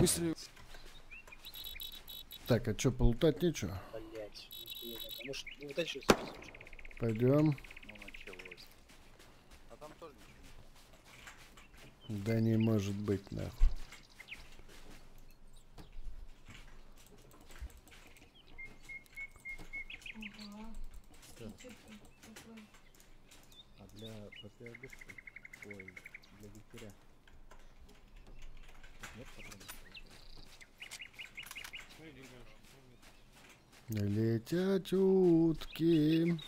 Быстро... Так, а что, полутать нечего? Блять. Может, ну, вот это что Пойдем. Ну, началось. А там тоже ничего нет. Да не может быть, нахуй. А для противогазки, ой, для дегтяря. Нет патронов? Летят утки.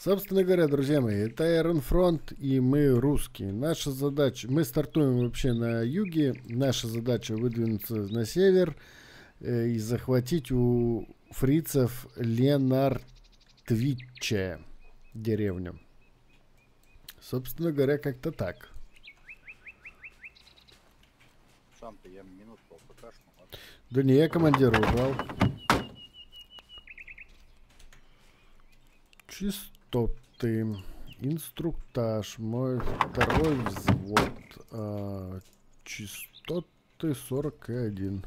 Собственно говоря, друзья мои, это Iron Front и мы русские. Наша задача, мы стартуем вообще на юге. Наша задача выдвинуться на север э, и захватить у фрицев Ленартвиче деревню. Собственно говоря, как-то так. Сам-то я минутку алпкашну. Да не, я командира убрал. Чистоты. Инструктаж. Мой второй взвод. А, частоты 41.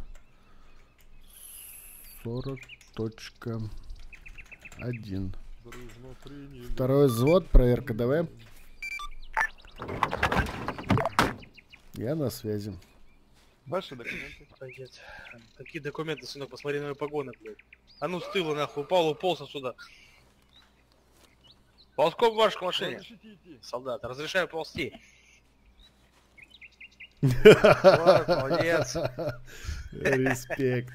40 точка 1. Второй взвод. Проверка ДВ. Я на связи. Ваши документы. пойдет? Какие документы, сынок, посмотри на мои погоны, блядь. А ну с тыла нахуй, упал, уполз отсюда. Ползком марш к машине. Солдат, разрешаю ползти. Вот, молодец. Респект.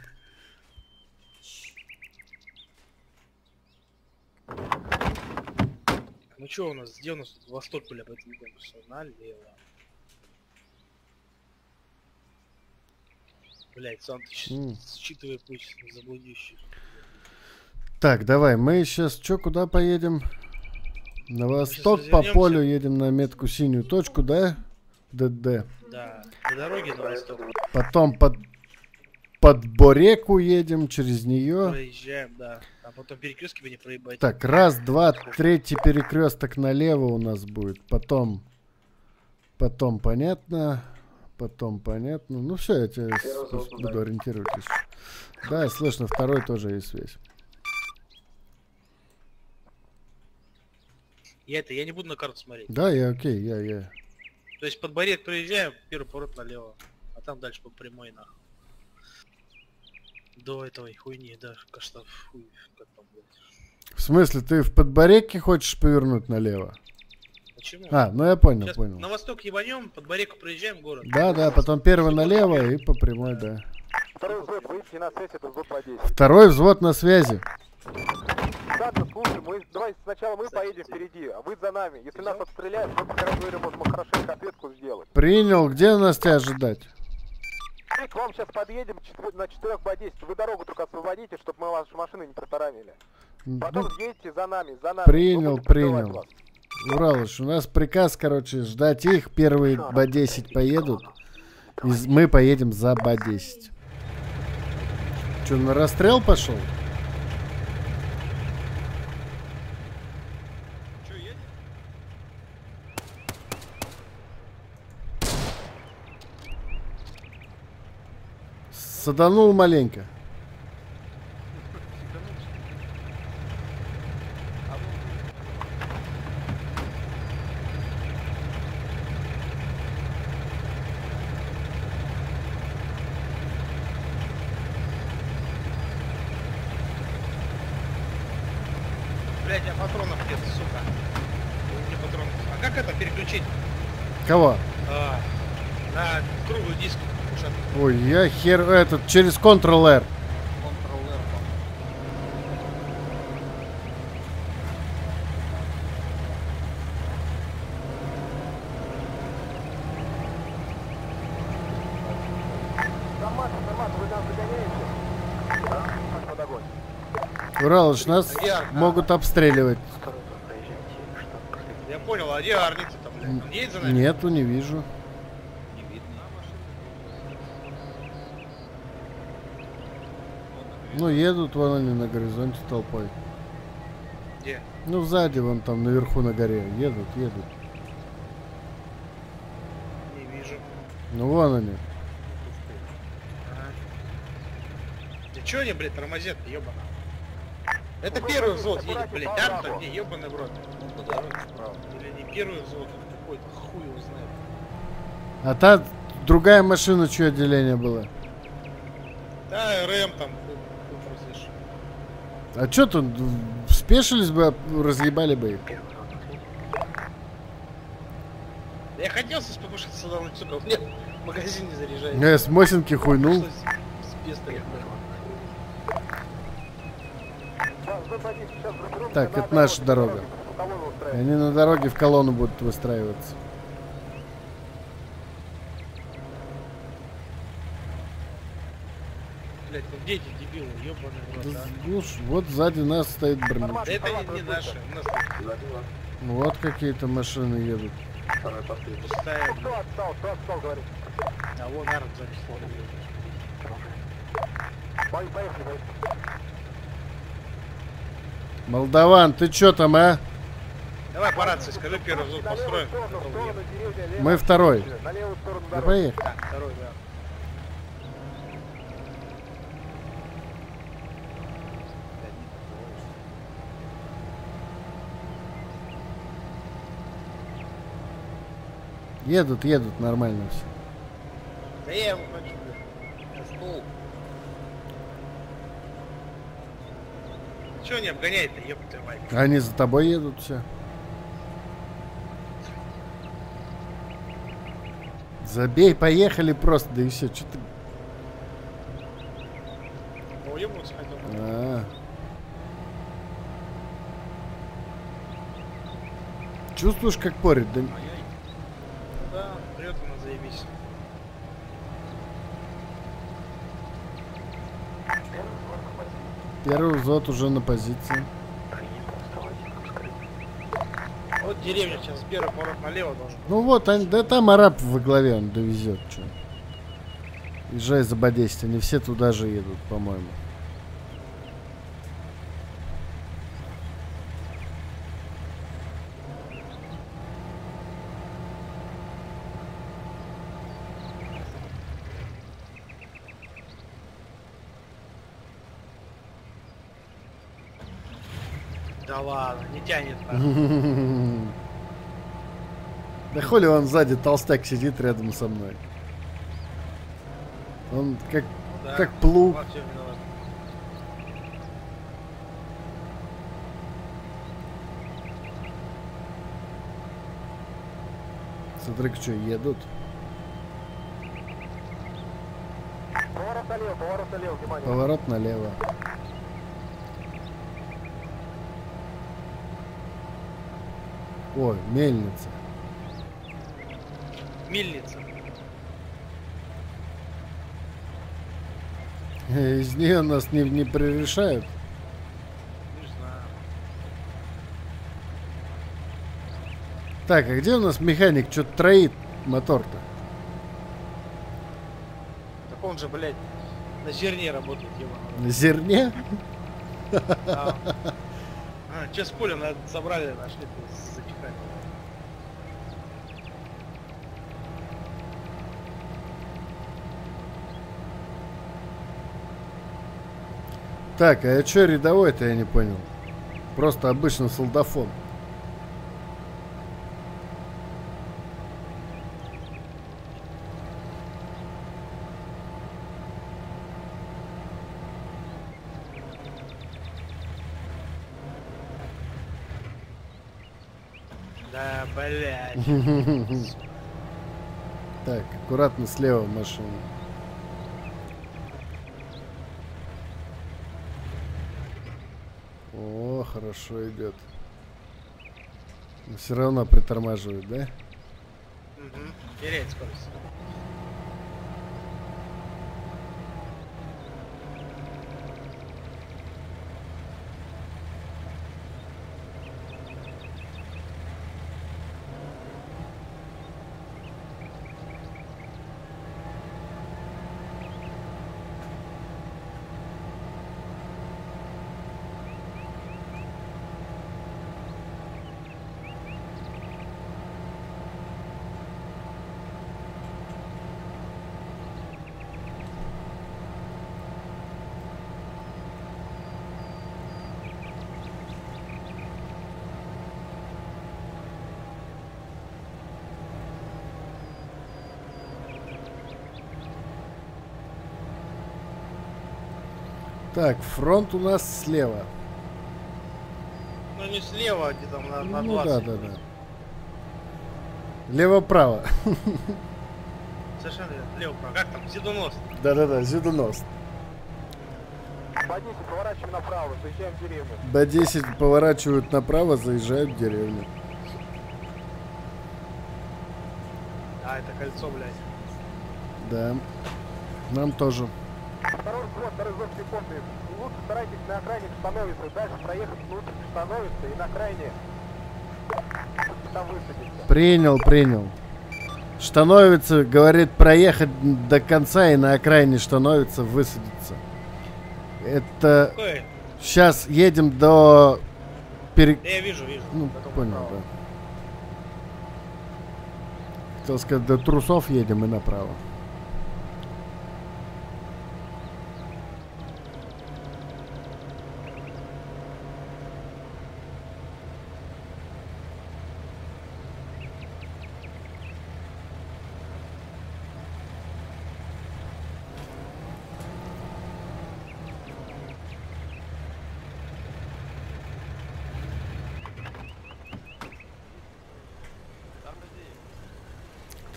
Ну что у нас, где у нас тут восток, бля, по этому конкурсу? Налево. Блять, сам ты М. считывай путь заблудивших. Так, давай, мы сейчас что, куда поедем? На восток по полю едем на метку синюю точку, да? ДД. Да, по дороге на восток. Потом под, под Бореку едем, через нее. Проезжаем, да. А потом перекрестки бы не проебать. Так, раз, два, третий перекресток налево у нас будет. Потом, потом понятно. Потом понятно. Ну все, я тебя с- буду ориентировать. Да, слышно, второй тоже есть связь. Я это, я не буду на карту смотреть. Да, я окей, я, я. То есть под барет проезжаем, первый поворот налево. А там дальше по прямой нахуй. До этой хуйни, да, каштан, хуй, как там, блядь. В смысле, ты в подбореке хочешь повернуть налево? Почему? А, ну я понял, Сейчас понял. на восток ебанем, под бареку проезжаем город. Да, да, потом первый налево и по прямой, да. Второй взвод, выйти на связь, это взвод по 10. Второй взвод на связи. Ладно, слушай, мы, давай сначала мы поедем впереди, а вы за нами. Если нас обстреляют, мы пока говорим, можем хорошенько ответку сделать. Принял, где нас тебя ожидать? Мы к вам сейчас подъедем на 4 по 10. Вы дорогу только освободите, чтобы мы ваши машины не протаранили. Потом Ну, едете за нами, за нами. Принял, принял. вас. Уралыч, у нас приказ, короче, ждать их. Первые БА-10 поедут. И мы поедем за БА-10. Че, на расстрел пошел? Саданул маленько. Блять, а патронов нет, сука. Ой, мне патронов. А как это переключить? Кого? А, на круглый диск. ушатный. Ой, я хер... Этот, через Ctrl-R. Нас огонь. Уралыч, нас могут обстреливать. Я понял, а где Арница там, блядь? Нету, не вижу. Ну, едут вон они на горизонте толпой. Где? Ну, сзади, вон там, наверху на горе. Едут, едут. Не вижу. Ну вон они. Ага. Ты чё они, блядь, тормозят-то, ёбана? Это первый взвод едет, блядь, там-то где, ёбаный в рот. По дороге справа. Или не первый взвод, а какой-то хуй его знает. А та другая машина, чье отделение было? Да, РМ там. А чё тут? Спешились бы, разъебали бы их. Я хотел с ППшки садануть, сука, у меня магазин не заряжается. Я с Мосинки хуйнул. Так, это наша дорога. Они на дороге в колонну будут выстраиваться. Блядь, ну где эти Да, ж, вот сзади нас стоит броневик. Да это не, не наши, у нас тут Вот какие-то машины едут. пустая, Кто отстал, кто отстал, говорит. а вон арт занесло. Поехали, поехали. Молдаван, ты чё там, а? Давай по рации, скажи первый звук построим. Мы второй. На левую сторону Да поехали. Так, второй, да. Едут, едут, нормально все. Да я его хочу, стол. Чё не обгоняет-то, твою мать? Они за тобой едут все. Забей, поехали просто, да и все. Что ты... Хотел. А. Чувствуешь, как порит, да? Да, Первый взвод уже на позиции. Вот деревня сейчас первый поворот налево должен. Ну вот, они, да там араб во главе, он довезет, что. Езжай за Б10, они все туда же едут, по-моему. Да ладно, не тянет. Да хули он сзади толстяк сидит рядом со мной. Он как, Да, как плуг. Смотри, что, едут. Поворот налево, поворот налево, внимание. Поворот налево. Ой, мельница. Мельница. Из нее нас не, не прирешают. Не знаю. Так, а где у нас механик? Что-то троит мотор-то. Так он же, блядь, на зерне работает, ебаный. На зерне? А, а че с поля надо собрали, нашли, Так, а что рядовой-то, я не понял. Просто обычный солдафон. Да, блядь. Так, аккуратно слева машина. О, хорошо идет. Все равно притормаживает, да? Угу. Теряет скорость. Так, фронт у нас слева. Ну не слева, а где-то на, на ну 20. да, да, да. Лево-право. Совершенно верно. Лево, право. Как там? Зидонос. Да-да-да, зюдонос. По 10 поворачиваем направо, заезжаем в деревню. Б-10 поворачивают направо, заезжают в деревню. А, это кольцо, блядь. Да. Нам тоже. Второй взвод припомнит. Лучше старайтесь на окраине становиться, дальше проехать лучше становится и на окраине там высадиться. Принял, принял. Штановица говорит проехать до конца и на окраине Штановица высадиться. Это Какой? сейчас едем до пере... Да я вижу, вижу. Ну, Потом понял, направо. да. Хотел сказать, до трусов едем и направо.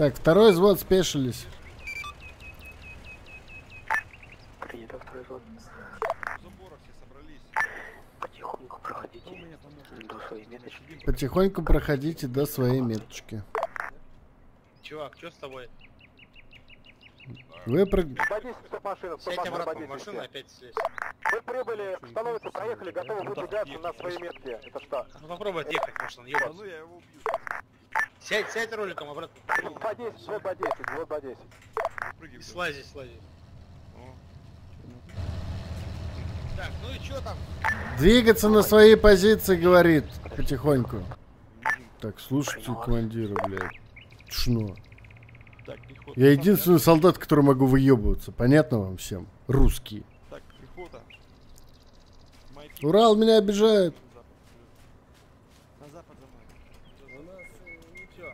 Так, второй взвод спешились. Принято второй зон. В заборах все собрались. Потихоньку проходите до своей меточки. Потихоньку проходите до своей меточки. Чувак, что с тобой? Вы. По 10 стоп машина, стоп Сядь машина, обратно в 10 машину, все. опять слезь. Мы прибыли, становится, проехали, готовы выдвигаться на свои метки. Это что? Ну попробуй отъехать, может он ебаться. ну я его убью. Сядь, сядь роликом обратно. По 10, взвод по 10, взвод по 10. Прыгай, блядь. Слази, слази. Так, ну и что там? Двигаться на свои позиции, говорит, потихоньку. Так, слушайте командира, блядь. Чно. Так, пехота. Я единственный солдат, который могу выебываться. Понятно вам всем? Русский. Так, пехота. Майки. Урал меня обижает. На запад за мной. Все.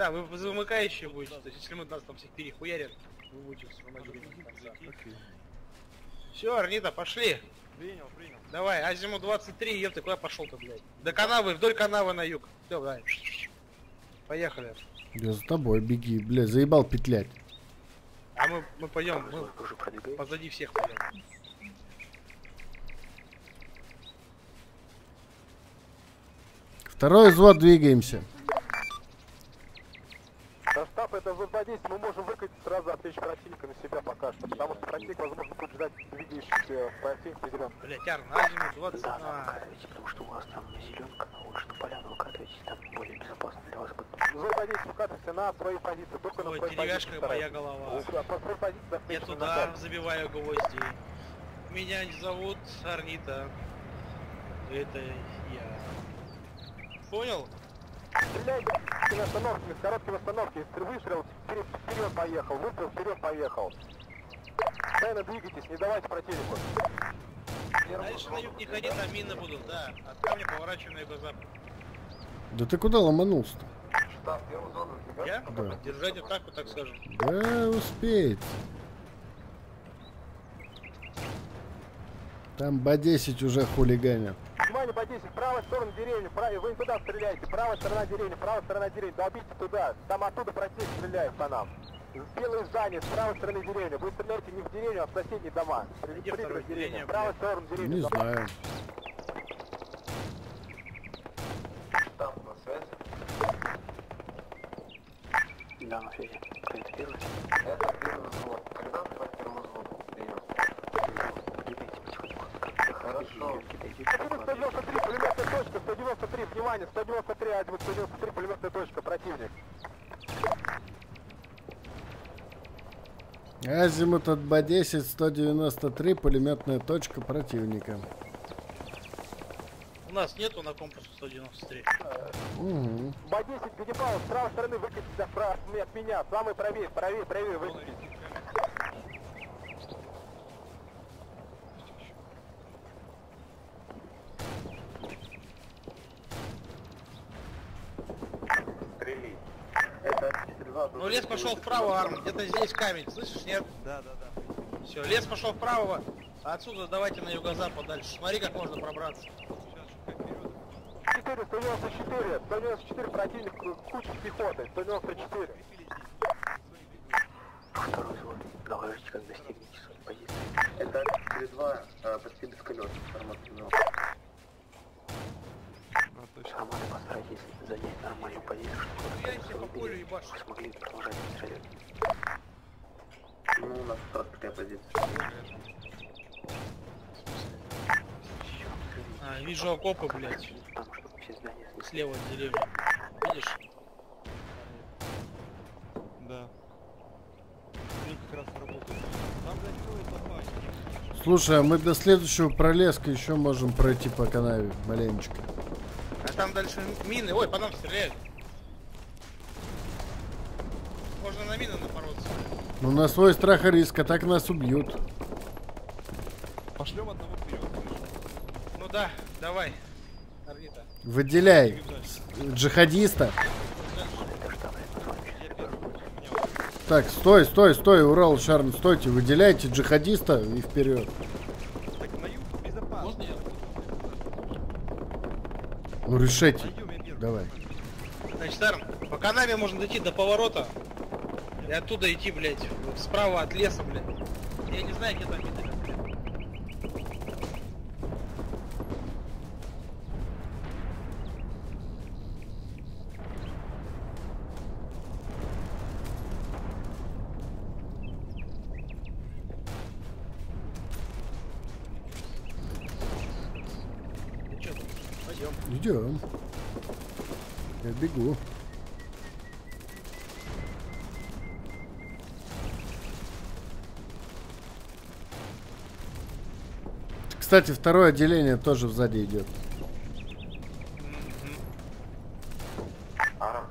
Да, вы замыкающие будете. То есть, если мы нас там всех перехуярят, вы будете конца. Все, Арнита, пошли. Принял, принял. Давай, Азиму 23, ёпта, куда пошел-то, блядь? До канавы, вдоль канавы на юг. Все, давай. Поехали. Я за тобой, беги. Бля, заебал петлять. А мы, мы пойдем, мы уже позади всех пойдем. Второй взвод, двигаемся. Со штаб это 10, мы можем выкатить сразу отвлечь противника на себя пока что, потому что противник, возможно, будет ждать двигающихся противника зеленых. Блядь, Арн, Азиму 20... Да, выкатывайте, потому что у вас там зеленка, но лучше на поляну выкатывайтесь, там более безопасно для вас будет. 10 выкатывайся на свои позиции, только на Ой, свои деревяшка позиции моя голова. А По своей позиции Я туда назад. забиваю гвозди. Меня не зовут Арнита. Это я. Понял? Стреляйте на остановке, с короткой остановки. Выстрел вперед, вперед поехал, выстрел вперед поехал. Постоянно двигайтесь, не давайте противнику. Дальше на юг не ходи, там мины будут, да. От камня поворачивай на юго-запад. Да ты куда ломанулся-то? Я? Да. Держать атаку, так скажем. Да, успеет. Там Б-10 уже хулиганят. Внимание, по 10, правая сторона деревни, прав... вы туда стреляете, правая сторона деревни, правая сторона деревни, долбите туда, там оттуда противник стреляет по нам. Белое здание с правой стороны деревни, вы стреляете не в деревню, а в соседние дома. Где второе деление, Правая сторона деревни. Не дом- знаю. Да, на связи. Это первый. Подвигайтесь потихоньку. Хорошо. Кидайте 193, пулеметная точка, 193, внимание, 193, 1, 193, пулеметная точка, противник. Азимут от Б-10, 193, пулеметная точка противника. У нас нету на компасу 193. Угу. Б-10, Ганнибал, с правой стороны выкатить от меня, самый правее, правее, правее выкатить. Ну лес пошел вправо, Арм, где-то здесь камень, слышишь, нет? Да, да, да. Все, лес пошел вправо. Отсюда давайте на юго-запад дальше. Смотри, как можно пробраться. 4, 194, 194 противник, куча пехоты, 194. Второй взвод. Доложите, как достигнете своей позиции. Это 3-2, э, почти без колес. Информация на А, точно. Нормально постарайтесь занять нормальную позицию, чтобы Я все по полю ебашу. вы смогли продолжать стрелять. Ну, у нас транспортная позиция. А, вижу окопы, блядь, слева от деревни. Видишь? Да. Они как раз работают. Там, блядь, ходит опаснее. Слушай, а мы до следующего пролеска еще можем пройти по канаве маленечко. Там дальше мины. Ой, по нам стреляют. Можно на мины напороться. Ну на свой страх и риск, а так нас убьют. Пошлем одного вперед. Ну да, давай. Орбита. Выделяй джихадиста. Так, стой, стой, стой, Урал, Шарн, стойте, выделяйте джихадиста и вперед. Так, на юг безопасно. Можно я? Ну решайте. Давай. Значит, Арм, по канаве можно дойти до поворота. И оттуда идти, блядь, справа от леса, блядь. Я не знаю, где там мины. Ну чё, пойдем. Идем. Я бегу. Кстати, второе отделение тоже сзади идет. Нас?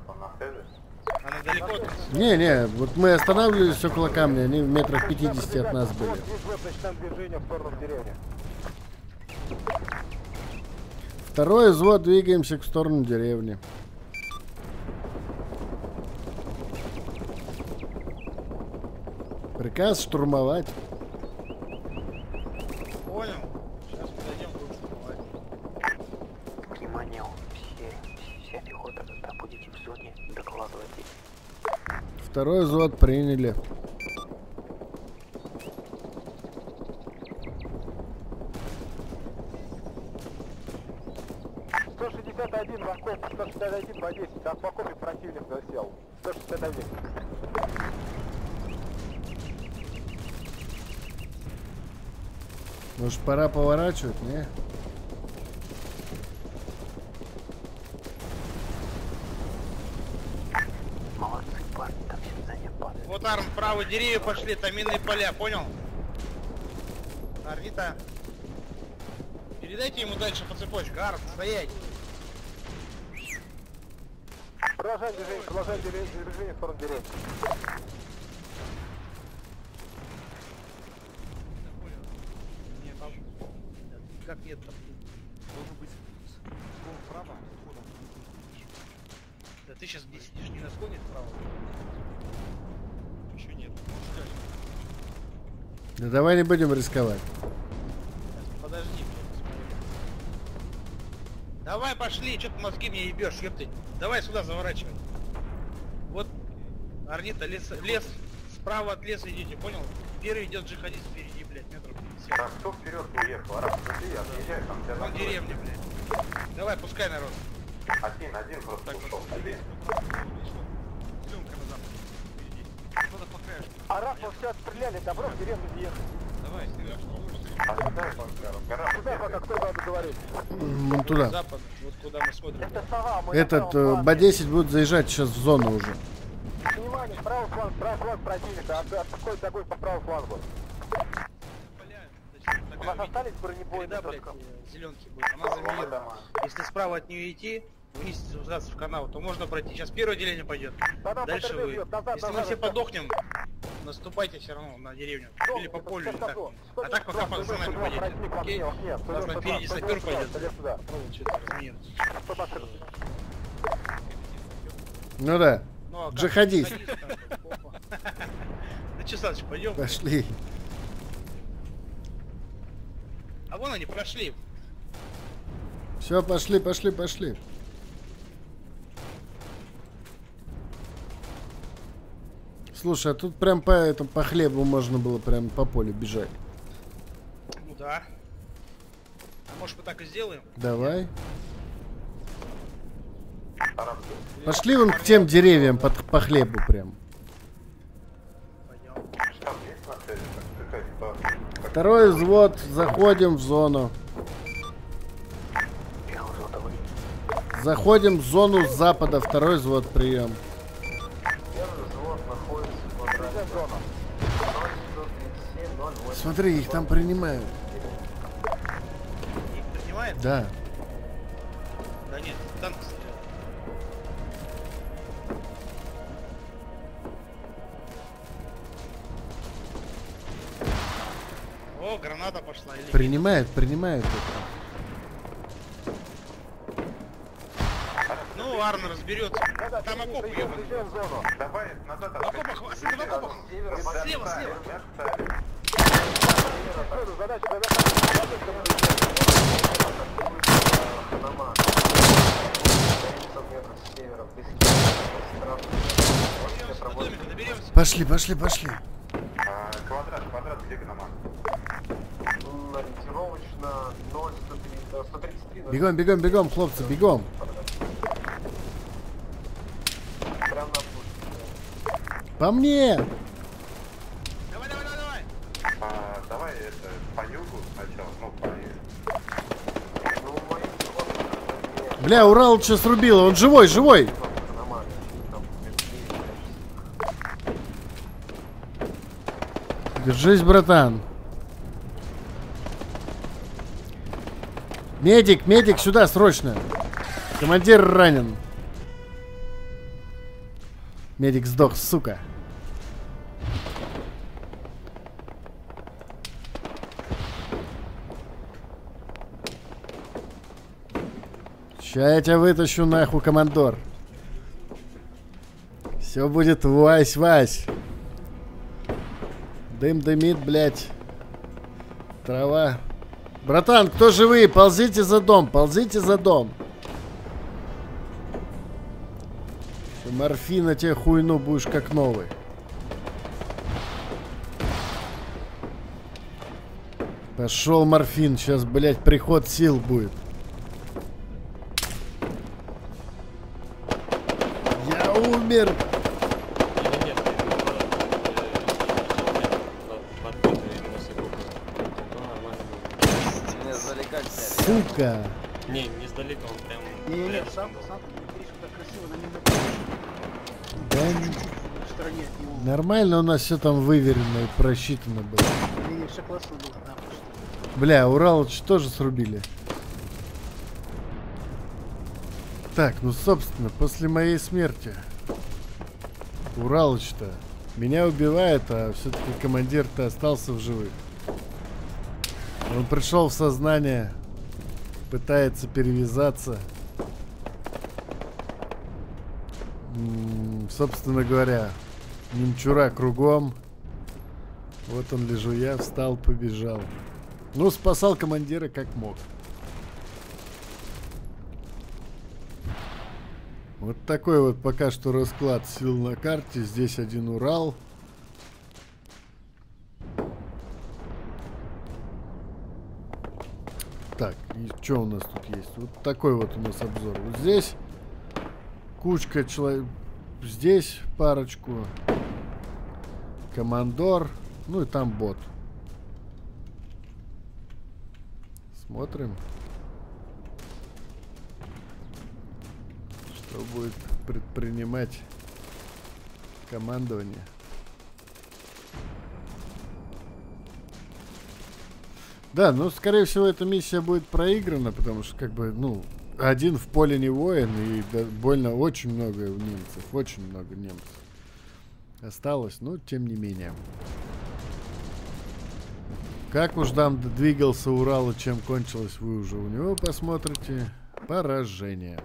Не-не, вот мы останавливались около камня, они в метрах 50 от нас были. Второй взвод, двигаемся в сторону деревни. Приказ штурмовать. Понял. Сейчас подойдем, будем штурмовать. Внимание, все, вся пехота, когда будете в зоне, докладывайте. Второй взвод приняли. Один в окоп, 161 по 10, там в окопе противник засел. 161. Может пора поворачивать, не? Молодцы, парни, там все здания падают. Вправо деревья пошли, там минные поля, понял? Орбита. Передайте ему дальше по цепочке. Арм, стоять. Продолжаем движение, продолжаем движение, движение в сторону деревни. Нет, Там- Как нет там? должен быть склон вправо, входом. Да ты сейчас где сидишь, не на склоне вправо? Еще нет. Ждать. Да давай не будем рисковать. Подожди, блядь, смотри. Давай пошли, что ты мозги мне ебешь, ёпты. Давай сюда заворачивай. Вот, Орнита, лес, лес, справа от леса идите, понял? Первый идет джихадист впереди, блядь, метров 50. Арам, кто вперед уехал? Арам, подожди, отъезжай, там тебя Вон деревня, блядь. Давай, пускай народ. Один, один просто Так, ушел. Один. Мы все отстреляли, добро в деревню не ехать. Давай, Сереж, Банкаров. Гора, Куда пока кто надо говорить? М, Вон туда. Запад, вот куда мы смотрим. Это сова, мы Этот э, правом Б-10 будет заезжать сейчас в зону уже. Внимание, правый фланг, правый фланг противника, от, отходит огонь по правому флангу. У вас такая остались бронебойные э, зеленки будет. Она заминирована. Если справа от нее идти, вниз спускаться в канал, то можно пройти. Сейчас первое отделение пойдет. Да, да, Дальше вы. назад, Если мы назад, все назад. подохнем, наступайте все равно на деревню. Или по полю, или так. 102, А так пока 102, по за нами 102, пойдете. противник в Окей? У нас 192, впереди сапер 192, пойдет. Ну, что-то разменилось. 114. Ну да? Джихадист. Ну что, Саныч, пойдем? пошли. А вон они прошли. Все, пошли, пошли, пошли. Слушай, а тут прям по этому по хлебу можно было прям по полю бежать. Ну да. А может мы так и сделаем? Давай. Пошли вон к тем деревьям под, по хлебу прям. Второй взвод, заходим в зону. Заходим в зону с запада, второй взвод, прием. Первый взвод находится в квадрате. 037, 08. Смотри, их там принимают. Их принимает? Да. Да нет, танк. О, граната пошла или нет? Принимают, принимают это. Ну, Арн разберется. Там окоп ебаный. Давай назад В окопах, в окопах. Слева, слева. Пошли, пошли, пошли. Квадрат, квадрат, где Гноман? Ориентировочно 0, 133. Бегом, бегом, бегом, хлопцы, бегом. По мне! Давай, давай, давай, давай. А, давай это по югу сначала, ну по Ну, мои взводы, Бля, Урал что срубило, он живой, живой! Держись, братан. Медик, медик, сюда, срочно. Командир ранен. Медик сдох, сука. Ща я тебя вытащу нахуй, командор. Все будет вась-вась. Дым дымит, блядь. Трава. Братан, кто живые? Ползите за дом, ползите за дом. Ещё Морфина тебе хуйну будешь как новый. Пошел морфин, сейчас, блядь, приход сил будет. Сняли. Сука. Не, не сдалека, он прям... Не, не, сам, сам, красиво на нем Да, нормально у нас все там выверено и просчитано было. И шокласу был, нахуй, что ли. Бля, Уралыч тоже срубили. Так, ну собственно, после моей смерти Уралыч-то меня убивает, а все-таки командир-то остался в живых. Он пришел в сознание, пытается перевязаться. М, Собственно говоря, немчура кругом. Вот он лежу я, встал, побежал. Ну, спасал командира как мог. Вот такой вот пока что расклад сил на карте. Здесь один Урал. Так, и что у нас тут есть? Вот такой вот у нас обзор. Вот здесь кучка человек. Здесь парочку. Командор. Ну и там бот. Смотрим. Что будет предпринимать командование. Да, ну, скорее всего, эта миссия будет проиграна, потому что, как бы, ну, один в поле не воин, и да- больно очень много немцев, очень много немцев осталось, но тем не менее. Как уж там двигался Урал и чем кончилось, вы уже у него посмотрите. Поражение.